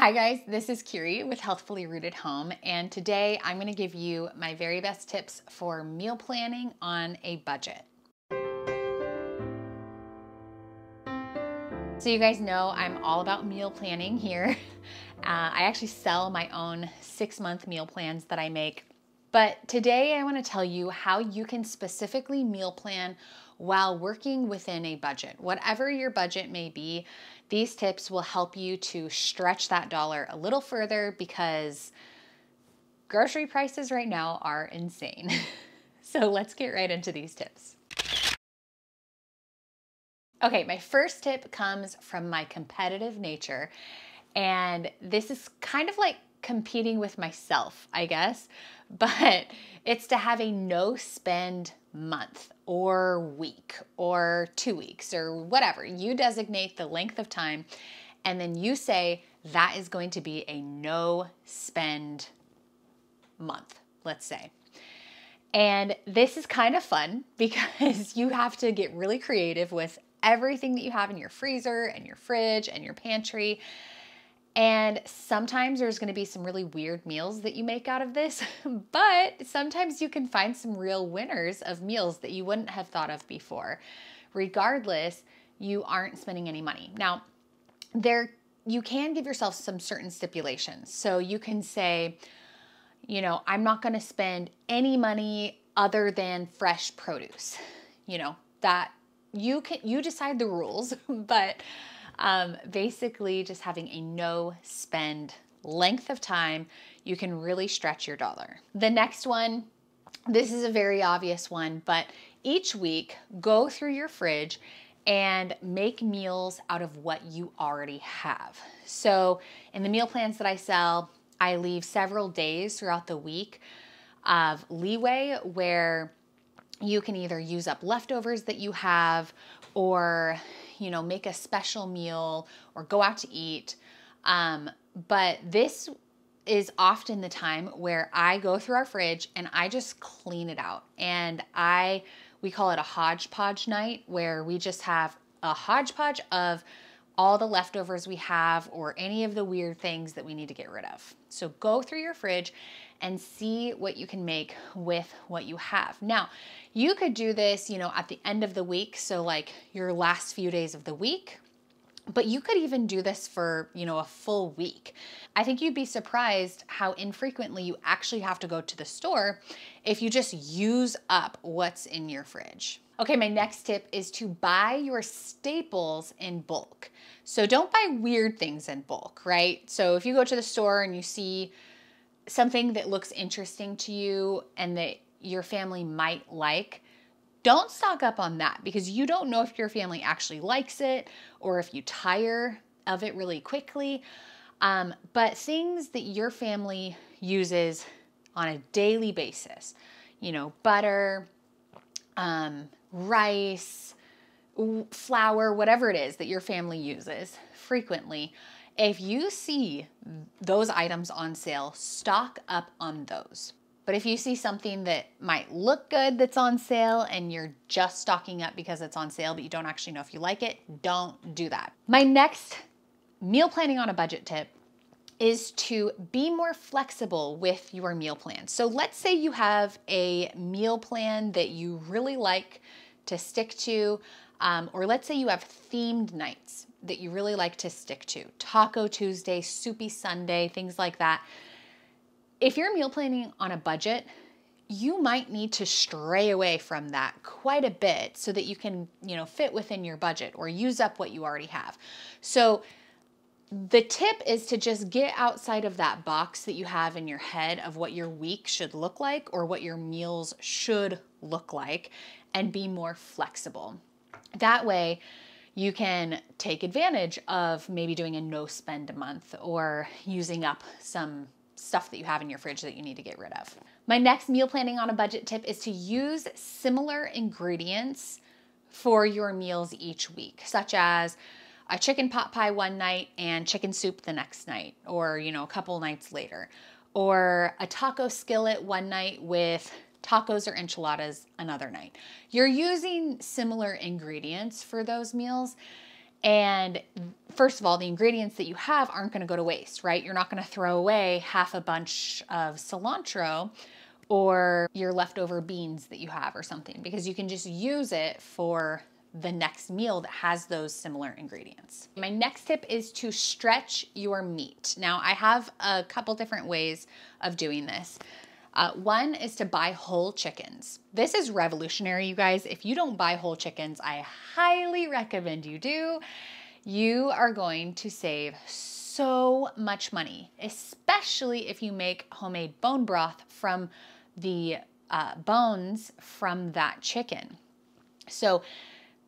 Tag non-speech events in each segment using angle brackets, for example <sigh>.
Hi guys, this is Kyrie with Healthfully Rooted Home, and today I'm going to give you my very best tips for meal planning on a budget. So, you guys know I'm all about meal planning here. <laughs> Uh, I actually sell my own six month meal plans that I make. But today I want to tell you how you can specifically meal plan while working within a budget. Whatever your budget may be, these tips will help you to stretch that dollar a little further because grocery prices right now are insane. <laughs> so let's get right into these tips. Okay, my first tip comes from my competitive nature. And this is kind of like competing with myself, I guess, <laughs> but it's to have a no spend month or week or two weeks or whatever. You designate the length of time and then you say that is going to be a no spend month, let's say. And this is kind of fun <laughs> because you have to get really creative with everything that you have in your freezer and your fridge and your pantry. And sometimes there's going to be some really weird meals that you make out of this, <laughs> but sometimes you can find some real winners of meals that you wouldn't have thought of before. Regardless, you aren't spending any money. Now, there you can give yourself some certain stipulations. So you can say, you know, I'm not going to spend any money other than fresh produce. You know, that you can you decide the rules, <laughs> but um, basically just having a no spend length of time, you can really stretch your dollar. The next one, this is a very obvious one, but each week go through your fridge and make meals out of what you already have. So, in the meal plans that I sell, I leave several days throughout the week of leeway where you can either use up leftovers that you have or you know make a special meal or go out to eat um, but this is often the time where i go through our fridge and i just clean it out and i we call it a hodgepodge night where we just have a hodgepodge of all the leftovers we have or any of the weird things that we need to get rid of. So go through your fridge and see what you can make with what you have. Now, you could do this, you know, at the end of the week, so like your last few days of the week, but you could even do this for, you know, a full week. I think you'd be surprised how infrequently you actually have to go to the store if you just use up what's in your fridge. Okay, my next tip is to buy your staples in bulk. So don't buy weird things in bulk, right? So if you go to the store and you see something that looks interesting to you and that your family might like, don't stock up on that because you don't know if your family actually likes it or if you tire of it really quickly. Um, but things that your family uses on a daily basis, you know, butter, um, rice, flour, whatever it is that your family uses frequently, if you see those items on sale, stock up on those. But if you see something that might look good that's on sale and you're just stocking up because it's on sale, but you don't actually know if you like it, don't do that. My next meal planning on a budget tip is to be more flexible with your meal plan. So let's say you have a meal plan that you really like to stick to, um, or let's say you have themed nights that you really like to stick to Taco Tuesday, Soupy Sunday, things like that. If you're meal planning on a budget, you might need to stray away from that quite a bit so that you can, you know, fit within your budget or use up what you already have. So the tip is to just get outside of that box that you have in your head of what your week should look like or what your meals should look like and be more flexible. That way, you can take advantage of maybe doing a no spend a month or using up some stuff that you have in your fridge that you need to get rid of. My next meal planning on a budget tip is to use similar ingredients for your meals each week, such as a chicken pot pie one night and chicken soup the next night, or, you know, a couple nights later, or a taco skillet one night with tacos or enchiladas another night. You're using similar ingredients for those meals. And first of all, the ingredients that you have aren't going to go to waste, right? You're not going to throw away half a bunch of cilantro or your leftover beans that you have or something because you can just use it for the next meal that has those similar ingredients. My next tip is to stretch your meat. Now, I have a couple different ways of doing this. Uh, one is to buy whole chickens. This is revolutionary, you guys. If you don't buy whole chickens, I highly recommend you do. You are going to save so much money, especially if you make homemade bone broth from the uh, bones from that chicken. So,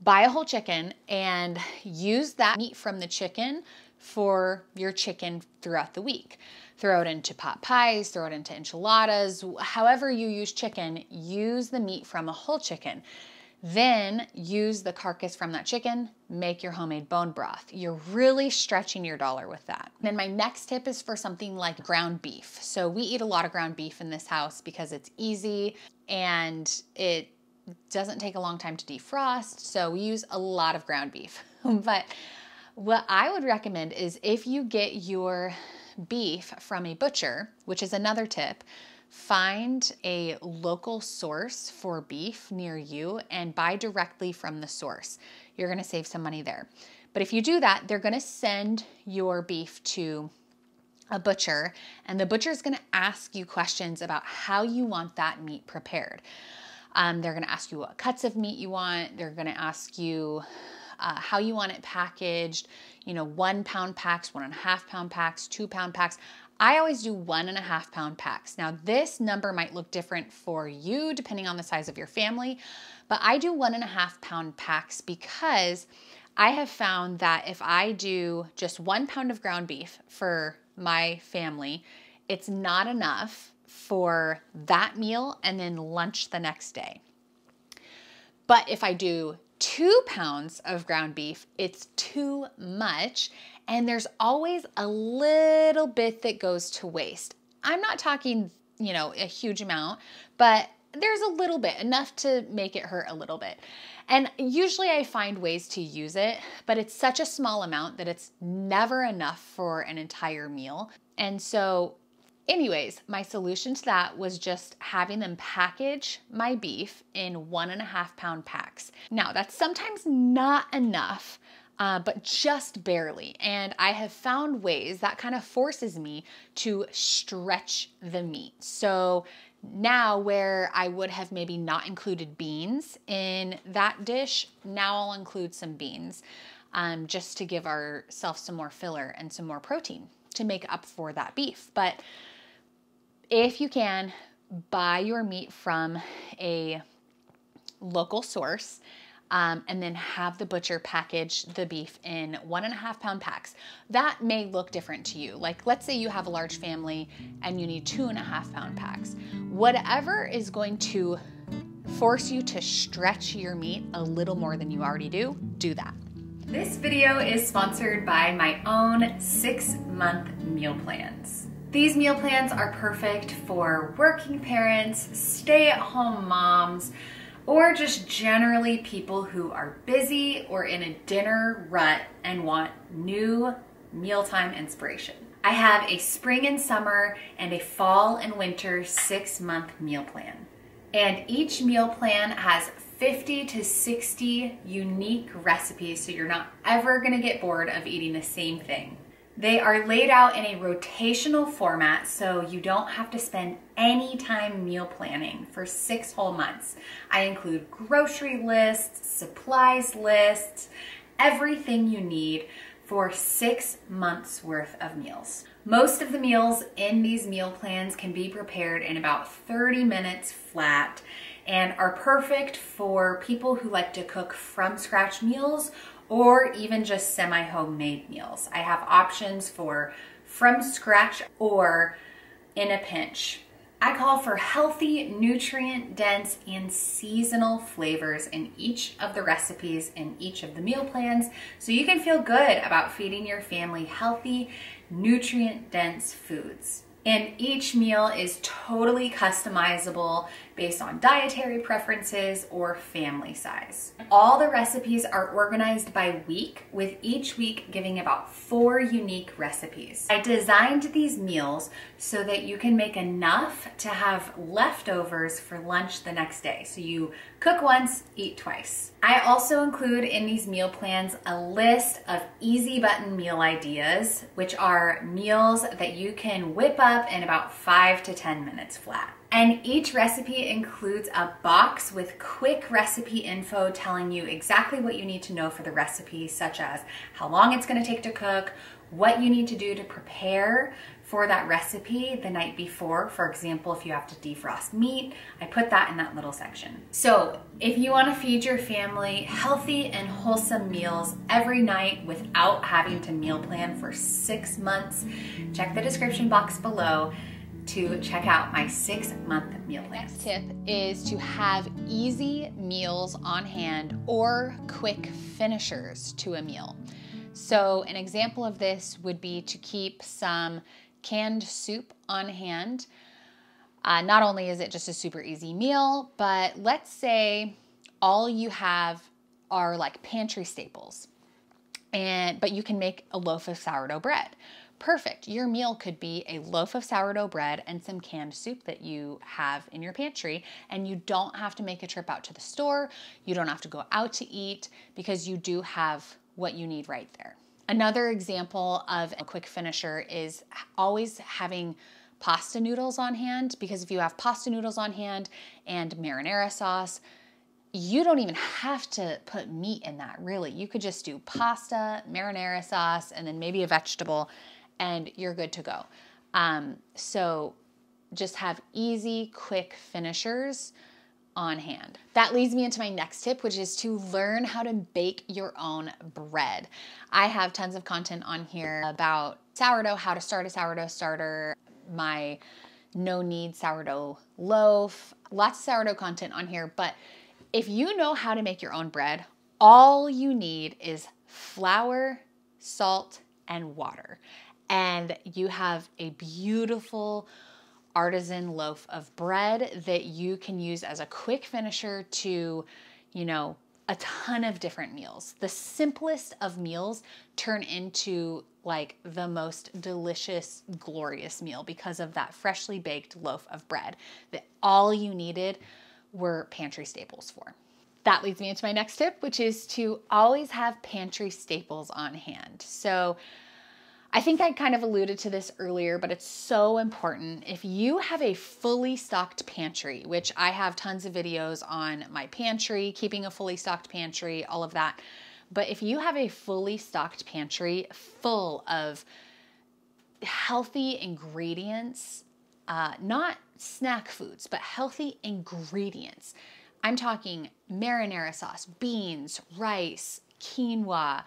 buy a whole chicken and use that meat from the chicken for your chicken throughout the week. Throw it into pot pies, throw it into enchiladas, however you use chicken, use the meat from a whole chicken. Then use the carcass from that chicken, make your homemade bone broth. You're really stretching your dollar with that. Then my next tip is for something like ground beef. So we eat a lot of ground beef in this house because it's easy and it doesn't take a long time to defrost. So we use a lot of ground beef. <laughs> but what I would recommend is if you get your beef from a butcher, which is another tip, find a local source for beef near you and buy directly from the source. You're going to save some money there. But if you do that, they're going to send your beef to a butcher, and the butcher is going to ask you questions about how you want that meat prepared. Um, they're going to ask you what cuts of meat you want. They're going to ask you uh, how you want it packaged, you know, one pound packs, one and a half pound packs, two pound packs. I always do one and a half pound packs. Now, this number might look different for you depending on the size of your family, but I do one and a half pound packs because I have found that if I do just one pound of ground beef for my family, it's not enough for that meal and then lunch the next day. But if I do two pounds of ground beef, it's too much. And there's always a little bit that goes to waste. I'm not talking, you know, a huge amount, but there's a little bit, enough to make it hurt a little bit. And usually I find ways to use it, but it's such a small amount that it's never enough for an entire meal. And so Anyways, my solution to that was just having them package my beef in one and a half pound packs. Now, that's sometimes not enough. Uh, but just barely. And I have found ways that kind of forces me to stretch the meat. So now, where I would have maybe not included beans in that dish, now I'll include some beans um, just to give ourselves some more filler and some more protein to make up for that beef. But if you can, buy your meat from a local source. Um, and then have the butcher package the beef in one and a half pound packs. That may look different to you. Like, let's say you have a large family and you need two and a half pound packs. Whatever is going to force you to stretch your meat a little more than you already do, do that. This video is sponsored by my own six month meal plans. These meal plans are perfect for working parents, stay at home moms, or just generally people who are busy or in a dinner rut and want new mealtime inspiration. I have a spring and summer and a fall and winter six month meal plan. And each meal plan has 50 to 60 unique recipes so you're not ever gonna get bored of eating the same thing. They are laid out in a rotational format so you don't have to spend any time meal planning for six whole months. I include grocery lists, supplies lists, everything you need for six months worth of meals. Most of the meals in these meal plans can be prepared in about 30 minutes flat and are perfect for people who like to cook from scratch meals or even just semi-homemade meals. I have options for from scratch or in a pinch. I call for healthy, nutrient dense, and seasonal flavors in each of the recipes in each of the meal plans so you can feel good about feeding your family healthy, nutrient dense foods. And each meal is totally customizable based on dietary preferences or family size. All the recipes are organized by week, with each week giving about four unique recipes. I designed these meals so that you can make enough to have leftovers for lunch the next day. So you cook once, eat twice. I also include in these meal plans a list of easy button meal ideas, which are meals that you can whip up in about five to 10 minutes flat. And each recipe includes a box with quick recipe info telling you exactly what you need to know for the recipe, such as how long it's gonna take to cook, what you need to do to prepare for that recipe the night before. For example, if you have to defrost meat, I put that in that little section. So if you wanna feed your family healthy and wholesome meals every night without having to meal plan for six months, check the description box below to check out my six month meal plan. Next tip is to have easy meals on hand or quick finishers to a meal. So, an example of this would be to keep some canned soup on hand. Uh, not only is it just a super easy meal, but let's say all you have are like pantry staples, and but you can make a loaf of sourdough bread perfect. Your meal could be a loaf of sourdough bread and some canned soup that you have in your pantry, and you don't have to make a trip out to the store. You don't have to go out to eat because you do have what you need right there. Another example of a quick finisher is always having pasta noodles on hand because if you have pasta noodles on hand and marinara sauce, you don't even have to put meat in that really. You could just do pasta, marinara sauce, and then maybe a vegetable, and you're good to go. Um, so just have easy, quick finishers on hand. That leads me into my next tip, which is to learn how to bake your own bread. I have tons of content on here about sourdough, how to start a sourdough starter, my no knead sourdough loaf, lots of sourdough content on here. But if you know how to make your own bread, all you need is flour, salt, and water and you have a beautiful artisan loaf of bread that you can use as a quick finisher to, you know, a ton of different meals. The simplest of meals turn into like the most delicious, glorious meal because of that freshly baked loaf of bread that all you needed were pantry staples for. That leads me into my next tip, which is to always have pantry staples on hand. So, I think I kind of alluded to this earlier, but it's so important. If you have a fully stocked pantry, which I have tons of videos on my pantry, keeping a fully stocked pantry, all of that. But if you have a fully stocked pantry full of healthy ingredients, uh, not snack foods, but healthy ingredients, I'm talking marinara sauce, beans, rice, quinoa,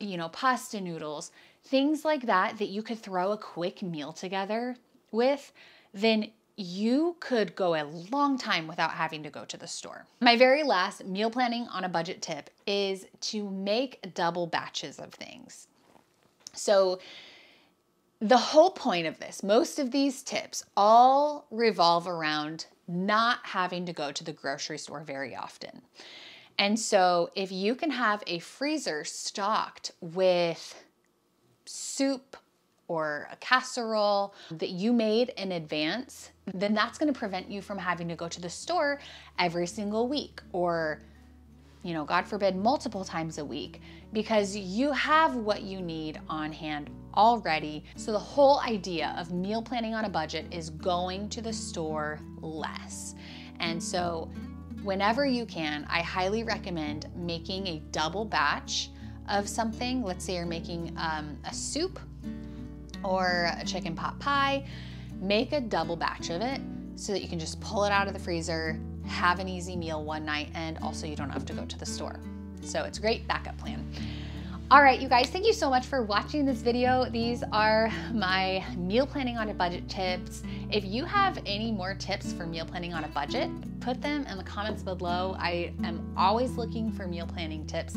you know, pasta noodles, things like that that you could throw a quick meal together with, then you could go a long time without having to go to the store. My very last meal planning on a budget tip is to make double batches of things. So, the whole point of this, most of these tips all revolve around not having to go to the grocery store very often. And so, if you can have a freezer stocked with soup or a casserole that you made in advance, then that's going to prevent you from having to go to the store every single week or you know, God forbid, multiple times a week because you have what you need on hand already. So, the whole idea of meal planning on a budget is going to the store less. And so, whenever you can, I highly recommend making a double batch of something. Let's say you're making um, a soup or a chicken pot pie. Make a double batch of it so that you can just pull it out of the freezer, have an easy meal one night, and also you don't have to go to the store. So it's a great backup plan. All right, you guys, thank you so much for watching this video. These are my meal planning on a budget tips. If you have any more tips for meal planning on a budget, put them in the comments below. I am always looking for meal planning tips.